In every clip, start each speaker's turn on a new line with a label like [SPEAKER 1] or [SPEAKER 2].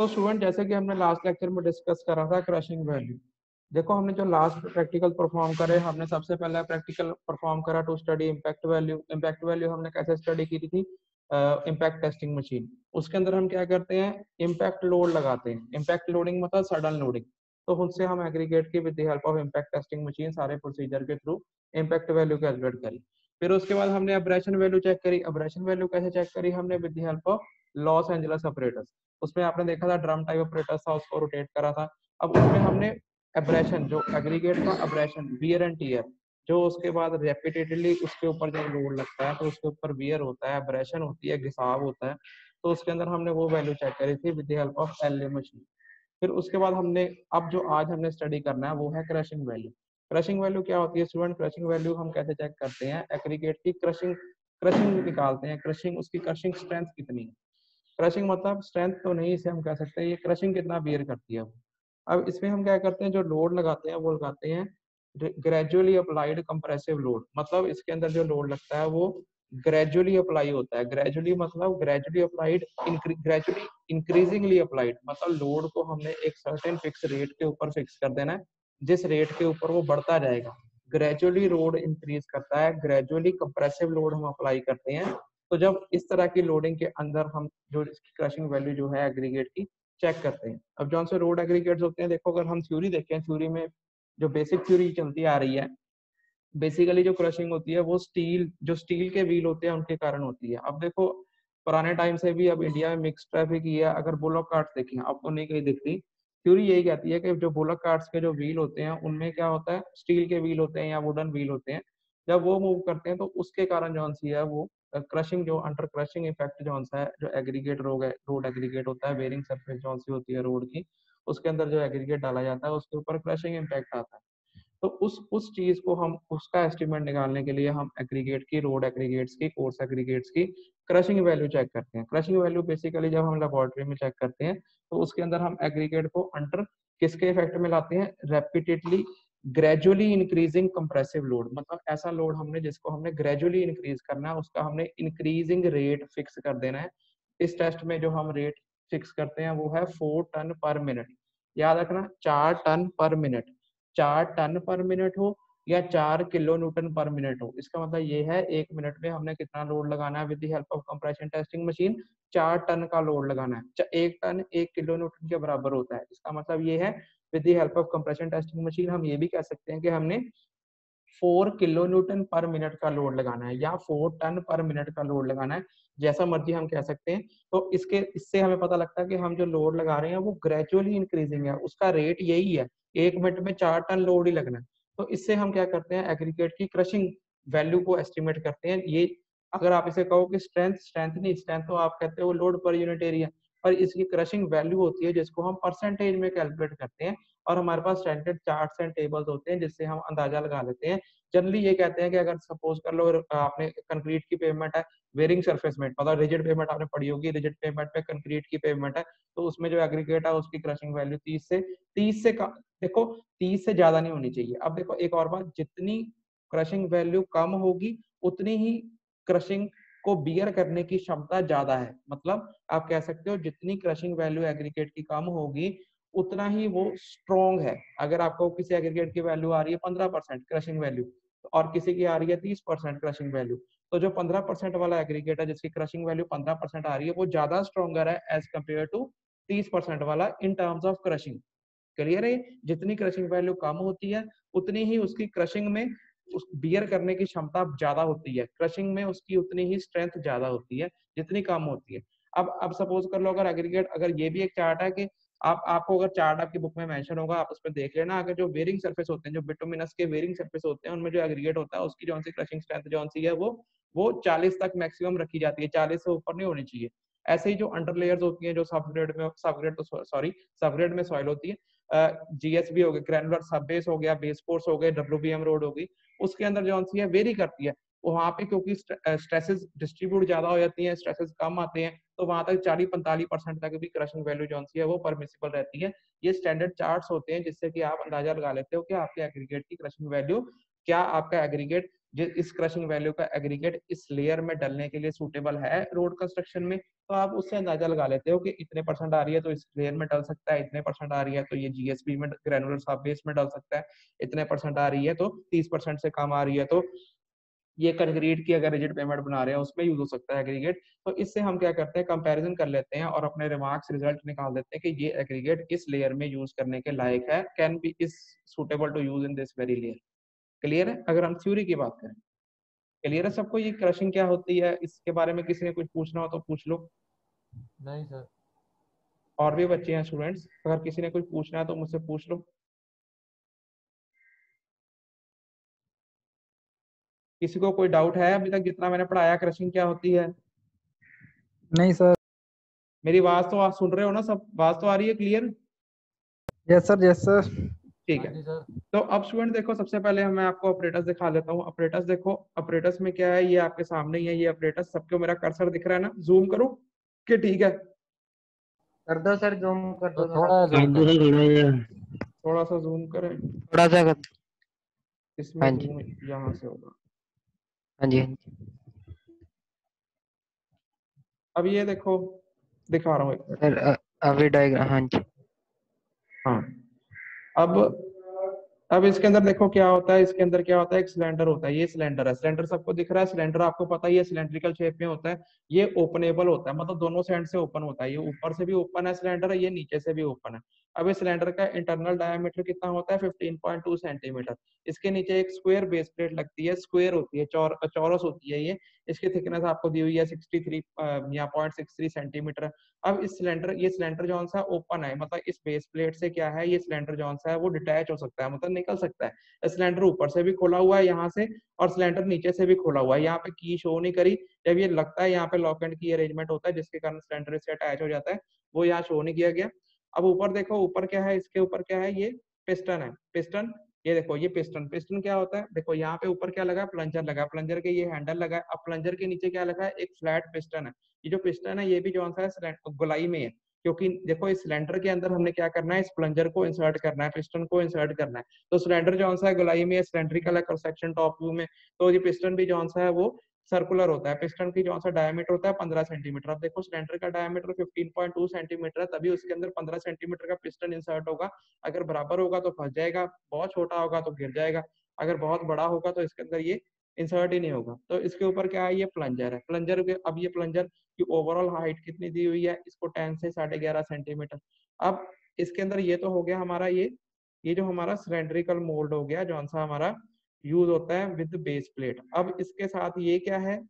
[SPEAKER 1] तो स्टूडेंट जैसे कि हमने लास्ट लेक्चर में डिस्कस करा था क्रशिंग वैल्यू देखो, हमने जो लास्ट प्रैक्टिकल परफॉर्म करे, हमने सबसे पहले प्रैक्टिकल परफॉर्म करा to study impact value impact value हमने कैसे स्टडी की थी? इम्पैक्ट टेस्टिंग मशीन उसके अंदर हम क्या करते हैं? इम्पैक्ट लोड लगाते हैं। इम्पैक्ट लोडिंग मतलब सडन लोडिंग तो उससे हम एग्रीगेट की with help of impact testing machine सारे प्रोसीजर के थ्रू इम्पैक्ट वैल्यू कैलकुलेट करी। फिर उसके बाद हमने अब्रेशन वैल्यू चेक करी। अब्रेशन वैल्यू कैसे चेक करी? हमने with help of Los Angeles operators उसमें आपने देखा था ड्रम टाइप ऑपरेटर था, उसको रोटेट करा था। अब उसमें हमने एब्रेशन जो एग्रीगेट का एब्रेशन वियर एंड टीयर जो उसके बाद रेपिटेडली उसके ऊपर जब लोड लगता है तो उसके ऊपर वियर होता है एब्रेशन होती है, घिसाव होता है तो उसके अंदर हमने वो वैल्यू चेक करी थी with help of L machine फिर उसके बाद हमने, अब जो आज हमने स्टडी करना है, वो है क्रशिंग वैल्यू क्रशिंग वैल्यू क्या होती है स्टूडेंट क्रशिंग वैल्यू हम कैसे चेक करते हैं? एग्रीगेट की क्रशिंग क्रशिंग निकालते हैं। क्रशिंग उसकी क्रशिंग स्ट्रेंथ कितनी है? क्रशिंग मतलब स्ट्रेंथ तो नहीं इसे हम कह सकते, ये क्रशिंग कितना बियर करती है। अब इसमें हम क्या करते हैं, जो लोड लगाते हैं, वो लगाते हैं ग्रेजुअली अप्लाइड कंप्रेसिव लोड मतलब इसके अंदर जो लोड लगता है, वो ग्रेजुअली अप्लाई होता है। ग्रेजुअली मतलब gradually applied gradually increasingly applied मतलब लोड को हमने एक सर्टेन फिक्स रेट के ऊपर फिक्स कर देना है, जिस रेट के ऊपर वो बढ़ता जाएगा। ग्रेजुअली लोड इंक्रीज करता है ग्रेजुअली कंप्रेसिव लोड हम अप्लाई करते हैं। तो जब इस तरह की लोडिंग के अंदर हम जो इसकी क्रशिंग वैल्यू जो है एग्रीगेट की चेक करते हैं। अब जो से रोड एग्रीगेट्स होते हैं, देखो अगर हम थ्योरी देखें थ्योरी में जो बेसिक थ्योरी चलती आ रही है बेसिकली जो क्रशिंग होती है वो स्टील जो स्टील के व्हील होते हैं उनके कारण होती है। अब देखो, पुराने टाइम से भी अब इंडिया में मिक्स ट्रैफ़िक ही है, अगर बुलक कार्ट देखें, अब तो नहीं कहीं दिखती। थ्योरी यही कहती है कि जो बुलक कार्ट्स के जो व्हील होते हैं, उनमें क्या होता है स्टील के व्हील होते हैं या वुडन व्हील होते हैं। जब वो मूव करते हैं तो उसके कारण जो सी है वो क्रशिंग जो अंडर क्रशिंग इफ़ेक्ट जो है, जो एग्रीगेट रोड है रोड एग्रीगेट होता है बेरिंग सरफेस जो सी होती है रोड की, उसके अंदर जो एग्रीगेट डाला जाता है, उसके ऊपर क्रशिंग इम्पैक्ट आता है। तो उस उस चीज़ को हम, उसका एस्टिमेट निकालने के लिए हम एग्रीगेट की रोड एग्रीगेट्स की कोर्स एग्रीगेट्स की क्रशिंग वैल्यू चेक करते हैं। क्रशिंग वैल्यू बेसिकली जब हम लेबोरेटरी में चेक करते हैं तो उसके अंदर हम एग्रीगेट को अंडर किसके इफ़ेक्ट में लाते हैं? Repeatedly gradually increasing compressive load मतलब ऐसा लोड हमने जिसको हमने ग्रेजुअली इंक्रीज करना है, उसका हमने इंक्रीजिंग रेट फिक्स कर देना है। इस टेस्ट में जो हम रेट फिक्स करते हैं, वो है फोर टन पर मिनट याद रखना, चार टन पर मिनट चार टन पर मिनट हो या चार किलो न्यूटन पर मिनट हो। इसका मतलब ये है, एक मिनट में हमने कितना लोड लगाना है with help of compression testing machine चार टन का लोड लगाना है। एक टन एक किलो न्यूटन के बराबर होता है। इसका मतलब ये है with the help of compression testing machine हम ये भी कह सकते हैं कि हमने four kilo newton per minute का लोड लगाना है या फोर टन पर मिनट का लोड लगाना है, जैसा मर्ज़ी हम कह सकते हैं। तो इसके, इससे हमें पता लगता है कि हम जो लोड लगा रहे हैं, वो ग्रेजुअली इंक्रीजिंग है। उसका रेट यही है, एक मिनट में चार टन लोड ही लगना है। तो इससे हम क्या करते हैं एग्रीगेट की क्रशिंग वैल्यू को एस्टिमेट करते हैं। ये, अगर आप इसे कहो कि स्ट्रेंथ स्ट्रेंथ नहीं स्ट्रेंथ तो आप कहते हो लोड पर यूनिट एरिया पर इसकी क्रशिंग वैल्यू होती है, जिसको हम परसेंटेज में कैलकुलेट करते हैं और हमारे पास स्टैंडर्ड चार्ट्स एंड टेबल्स होते हैं, जिससे हम अंदाज़ा लगा लेते हैं। जनरली ये कहते हैं कि अगर सपोज़ कर लो आपने कंक्रीट की पेमेंट है वेरिंग सरफेस में मतलब रिजिड पेमेंट आपने पढ़ी होगी रिजिड पेमेंट पे कंक्रीट की पेमेंट है तो उसमें जो एग्रीगेट है, उसकी क्रशिंग वैल्यू तीस से तीस से देखो, तीस से ज़्यादा नहीं होनी चाहिए। अब देखो, एक और बात, जितनी क्रशिंग वैल्यू कम होगी, उतनी ही क्रशिंग को बियर करने की क्षमता ज़्यादा है। मतलब आप कह सकते हो जितनी क्रशिंग वैल्यू एग्रीगेट की कम होगी, उतना ही वो स्ट्रॉन्ग है। अगर आपको किसी एग्रीगेट की वैल्यू आ रही है पंद्रह परसेंट क्रशिंग वैल्यू और किसी की आ रही है तीस परसेंट क्रशिंग वैल्यू तो जो पंद्रह परसेंट वाला एग्रीगेट है, जिसकी क्रशिंग वैल्यू पंद्रह परसेंट आ रही है, वो ज़्यादा स्ट्रॉगर है एज कंपेयर टू तीस परसेंट वाला in terms of crushing clear है? जितनी क्रशिंग वैल्यू कम होती है, उतनी ही उसकी क्रशिंग में उस बियर करने की क्षमता ज़्यादा होती है। क्रशिंग में उसकी उतनी ही स्ट्रेंथ ज़्यादा होती है, जितनी कम होती है। अब अब सपोज़ कर लो अगर एग्रीगेट अगर ये भी एक चार्ट है कि आप, आपको अगर चार्ट आपकी बुक में मेंशन होगा, आप उस पर देख लेना, अगर जो वेरिंग सरफेस होते हैं, जो बिटोमिनस के वेरिंग सरफेस होते हैं, उनमें जो एग्रीगेट होता है, उसकी जो सी क्रशिंग स्ट्रेंथ जो सी है, वो वो 40 तक मैक्सिमम रखी जाती है। 40 से ऊपर नहीं होनी चाहिए। ऐसे ही जो अंडर लेयर्स होती हैं, जो सबग्रेड में सबग्रेड तो सॉरी सबग्रेड में सॉइल होती है जीएसबी हो गया ग्रैनुलर बेस हो गया बेस फोर्स हो गए डब्ल्यू रोड होगी उसके अंदर जो है वेरी करती है वहाँ पे क्योंकि स्ट्रेसेस डिस्ट्रीब्यूट ज़्यादा हो जाती है स्ट्रेसेस कम आते हैं तो वहाँ तक चालीस पैंतालीस परसेंट तक भी क्रशिंग वैल्यू जो है, वो परमिसिबल रहती है। ये स्टैंडर्ड चार्ट्स होते हैं जिससे कि आप अंदाज़ा लगा लेते हो कि आपके एग्रीगेट की क्रशिंग वैल्यू क्या आपका एग्रीगेट इस क्रशिंग वैल्यू का एग्रीगेट इस लेयर में डलने के लिए सूटेबल है रोड कंस्ट्रक्शन में तो आप उससे अंदाज़ा लगा लेते हो कि इतने परसेंट आ रही है तो इस लेयर में डल सकता है, इतने परसेंट आ रही है तो ये जीएसपी में ग्रेनुलर सब बेस में डल सकता है, इतने परसेंट आ रही है तो तीस परसेंट से कम आ रही है तो ये कंक्रीट की अगर रिजिड पेमेंट बना रहे हैं, उसमें यूज़ हो सकता है एग्रीगेट तो इससे हम क्या करते हैं कंपैरिजन कर लेते हैं और अपने रिमार्क्स रिज़ल्ट निकाल देते हैं कि ये एग्रीगेट इस लेयर में यूज़ करने के लायक है can be is suitable to use in this very layer clear है? अगर हम थ्योरी की बात करें। क्लियर है सबको ये क्रशिंग क्या होती है? इसके बारे में किसी ने कुछ पूछना हो तो पूछ लो।
[SPEAKER 2] नहीं सर।
[SPEAKER 1] और भी बच्चे हैं स्टूडेंट्स अगर किसी ने कुछ पूछना है तो मुझसे पूछ लो। किसी को कोई डाउट है अभी तक जितना मैंने पढ़ाया क्रशिंग क्या होती है?
[SPEAKER 3] नहीं सर।
[SPEAKER 1] मेरी आवाज़ तो आप सुन रहे हो ना सब? आवाज़ तो आ रही है clear
[SPEAKER 3] yes sir yes sir
[SPEAKER 1] ठीक है। तो अब स्टूडेंट देखो सबसे पहले मैं आपको ऑपरेटर्स दिखा लेता हूँ। ऑपरेटर्स देखो ऑपरेटर्स में क्या है? ये आपके सामने ही है ये ऑपरेटर्स सबको मेरा कर्सर दिख रहा है ना? जूम करो कि ठीक है?
[SPEAKER 4] कर दो सर जूम कर दो
[SPEAKER 2] तो थोड़ा
[SPEAKER 1] सा जूम करें।
[SPEAKER 5] थोड़ा सा कर
[SPEAKER 1] इसमें
[SPEAKER 5] हाँ
[SPEAKER 1] यहाँ से होगा।
[SPEAKER 5] हाँ जी।
[SPEAKER 1] अब ये देखो दिखा रहा हूँ एक मिनट।
[SPEAKER 5] अभी डायग्राम हाँ जी।
[SPEAKER 1] हाँ। अब अब इसके अंदर देखो क्या होता है, इसके अंदर क्या होता है, एक सिलेंडर होता है, ये सिलेंडर है। सिलेंडर सबको दिख रहा है सिलेंडर आपको पता है, ये सिलेंड्रिकल शेप में होता है, ये ओपनेबल होता है मतलब दोनों साइड से ओपन होता है। ये ऊपर से भी ओपन है सिलेंडर ये नीचे से भी ओपन है। अब इस सिलेंडर का इंटरनल डायमीटर कितना होता है 15.2 सेंटीमीटर इसके नीचे एक स्क्वायर बेस प्लेट लगती है स्क्वायर होती है, चौर, चौरस होती है ये। इसकी थिकनेस आपको दी हुई है 63 या पॉइंट सिक्स थ्री सेंटीमीटर अब इस सिलेंडर ये सिलेंडर जो सा ओपन है। मतलब इस बेस प्लेट से क्या है, ये सिलेंडर जो सा है, वो डिटैच हो सकता है मतलब निकल सकता है। सिलेंडर ऊपर से भी खोला हुआ है, यहाँ से, और सिलेंडर नीचे से भी खोला हुआ है। यहाँ पे की शो नहीं करी। जब ये लगता है, यहाँ पे लॉक एंड की अरेंजमेंट होता है, जिसके कारण सिलेंडर इससे अटैच हो जाता है, वो यहाँ शो नहीं किया गया। अब ऊपर देखो, ऊपर क्या है, इसके ऊपर क्या है, ये पिस्टन है। पिस्टन ये देखो, ये पिस्टन पिस्टन क्या होता है? देखो, यहाँ पे ऊपर क्या लगा? प्लंजर लगा। प्लंजर के ये हैंडल लगा अब प्लंजर के नीचे क्या लगा है? एक फ्लैट पिस्टन है। ये जो पिस्टन है, ये भी जो सा है गुलाई में है। क्योंकि देखो, इस सिलेंडर के अंदर हमने क्या करना है? इस प्लंजर को इंसर्ट करना है पिस्टन को इंसर्ट करना है। तो सिलेंडर जो है, गुलाई में सिलेंड्रिकल है सेक्शन टॉप व्यू में। तो ये पिस्टन भी जो है, वो सर्कुलर होता है पिस्टन की जो सा डायमीटर होता है 15 सेंटीमीटर अब देखो सिलेंडर का डायमीटर 15.2 सेंटीमीटर है, तभी उसके अंदर 15 सेंटीमीटर का पिस्टन इंसर्ट होगा। अगर बराबर होगा तो फंस जाएगा, बहुत छोटा होगा तो गिर जाएगा। अगर बहुत बड़ा होगा तो इसके अंदर ये इंसर्ट ही नहीं होगा। तो इसके ऊपर क्या है, ये प्लंजर है। प्लंजर के, अब ये प्लंजर की ओवरऑल हाइट कितनी दी हुई है, इसको टेन से साढ़े ग्यारह सेंटीमीटर अब इसके अंदर ये तो हो गया हमारा ये ये जो हमारा सिलेंड्रिकल मोल्ड हो गया जो सा हमारा यूज़ होता है विद बेस प्लेट अब इसके साथ ये क्या है?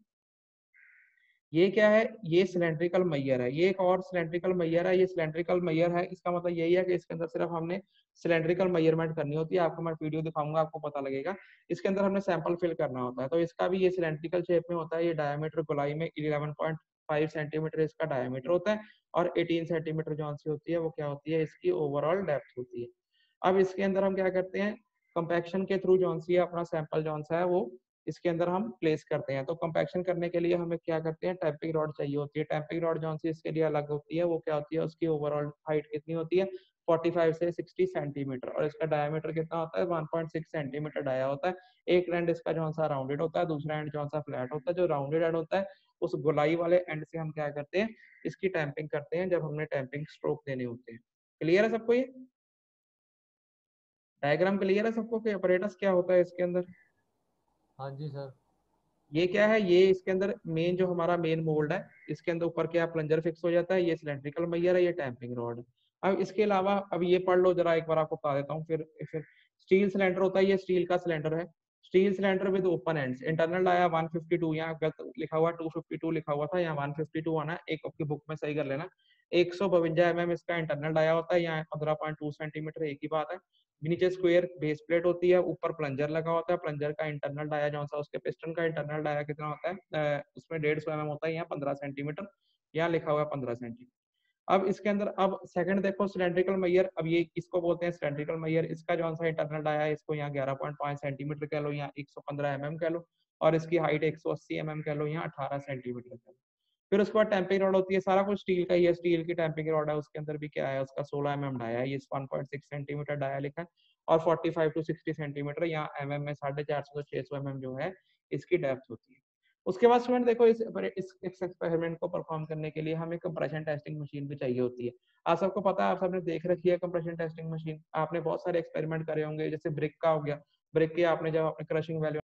[SPEAKER 1] ये क्या है? ये सिलेंड्रिकल मैयर है. ये एक और सिलेंड्रिकल मैयर है. ये सिलेंड्रिकल मैयर है. इसका मतलब यही है कि इसके अंदर सिर्फ़ हमने सिलेंड्रिकल मैयरमेंट करनी होती है. आपको मैं वीडियो दिखाऊँगा, आपको पता लगेगा. इसके अंदर हमने सैंपल फिल करना होता है. तो इसका भी ये सिलेंड्रिकल शेप में होता है. ये डायमीटर गोलाई में 11.5 सेंटीमीटर इसका डायमीटर होता है और 18 सेंटीमीटर जो होती है, वो क्या होती है? इसकी ओवरऑल डेप्थ होती है. अब इसके अंदर हम क्या करते हैं? कंपैक्शन के थ्रू जो सी अपना सैंपल जो सा है, वो इसके अंदर हम प्लेस करते हैं। तो कंपैक्शन करने के लिए हमें क्या करते हैं? टैपिंग रॉड चाहिए होती है। टैपिंग रॉड जो सी इसके लिए अलग होती है। वो क्या होती है? उसकी ओवरऑल हाइट कितनी होती है? 45 से 60 सेंटीमीटर और इसका डायमीटर कितना होता है? 1.6 सेंटीमीटर डाया होता है। एक एंड इसका जो सा राउंडेड होता है, दूसरा एंड जो सा फ्लैट होता है। जो राउंडेड एंड होता है, उस गोलाई वाले एंड से हम क्या करते हैं? इसकी टैंपिंग करते हैं जब हमने टैंपिंग स्ट्रोक देने होते हैं। क्लियर है सबको ये? डायग्राम क्लियर है सबको कि ऑपरेटर्स क्या होता है इसके अंदर?
[SPEAKER 2] हाँ जी सर।
[SPEAKER 1] ये क्या है? ये इसके अंदर मेन जो हमारा मेन मोल्ड है इसके अंदर ऊपर क्या प्लंजर फिक्स हो जाता है? ये सिलेंड्रिकल मैयर है ये टैंपिंग रॉड है। अब इसके अलावा अब ये पढ़ लो जरा एक बार आपको बता देता हूँ फिर फिर स्टील सिलेंडर होता है ये स्टील का सिलेंडर है। Steel cylinder with open ends internal आया 152 यहाँ गलत लिखा हुआ 252 लिखा हुआ था यहाँ 152 आना एक आपकी बुक में सही कर लेना। एक सौ बवंजा एम एम इसका इंटरनल डाया होता है यहाँ पंद्रह पॉइंट टू सेंटीमीटर एक ही बात है। नीचे स्क्वायर बेस प्लेट होती है, ऊपर प्लंजर लगा होता है प्लंजर का इंटरनल डाया जो उसके पिस्टन का इंटरनल डाया कितना होता है उसमें डेढ़ सौ एम होता है, यहाँ पंद्रह सेंटीमीटर यहाँ लिखा हुआ है पंद्रह सेंटीमीटर अब इसके अंदर, अब सेकंड देखो सिलेंड्रिकल मैयर अब ये इसको बोलते हैं सिलेंड्रिकल मैयर इसका जो सा इंटरनल डाया है, इसको यहाँ ग्यारह पॉइंट पाँच सेंटीमीटर कह लो, यहाँ एक सौ पंद्रह एम एम कह लो, और इसकी हाइट एक सौ अस्सी एम एम कह लो, यहाँ अठारह सेंटीमीटर कह लो। फिर उसके बाद टैंपिंग रॉड होती है, सारा कुछ स्टील का ही है स्टील की टैंपिंग रॉड है, उसके अंदर भी क्या है, उसका 16 एम एम डाया है, ये 1.6 सेंटीमीटर डाया लिखा है, और 45 टू 60 सेंटीमीटर या एम एम में साढ़े चार सौ छह सौ एम जो है, इसकी डेप्थ होती है। उसके बाद स्टूडेंट देखो, इस इस एक्सपेरिमेंट को परफॉर्म करने के लिए हमें कंप्रेशन टेस्टिंग मशीन भी चाहिए होती है। आप सबको पता है, आप सबने देख रखी है कंप्रेशन टेस्टिंग मशीन आपने बहुत सारे एक्सपेरिमेंट करे होंगे, जैसे ब्रिक का हो गया ब्रिक के आपने जब अपने क्रशिंग वैल्यू